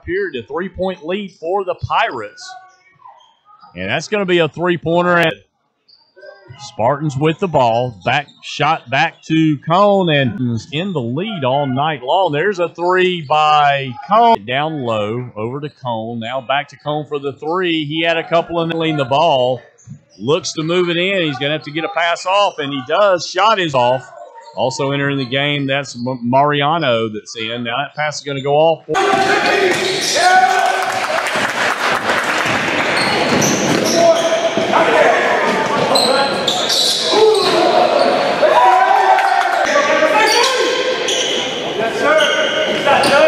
period, a three-point lead for the Pirates. And that's going to be a three-pointer at Spartans with the ball. Back shot back to Cone and is in the lead all night long. There's a three by Cone. Down low over to Cone. Now back to Cone for the three. He had a couple of lean the ball. Looks to move it in. He's going to have to get a pass off, and he does. Shot is off. Also entering the game, that's Mariano that's in. Now that pass is going to go off. Yes, sir.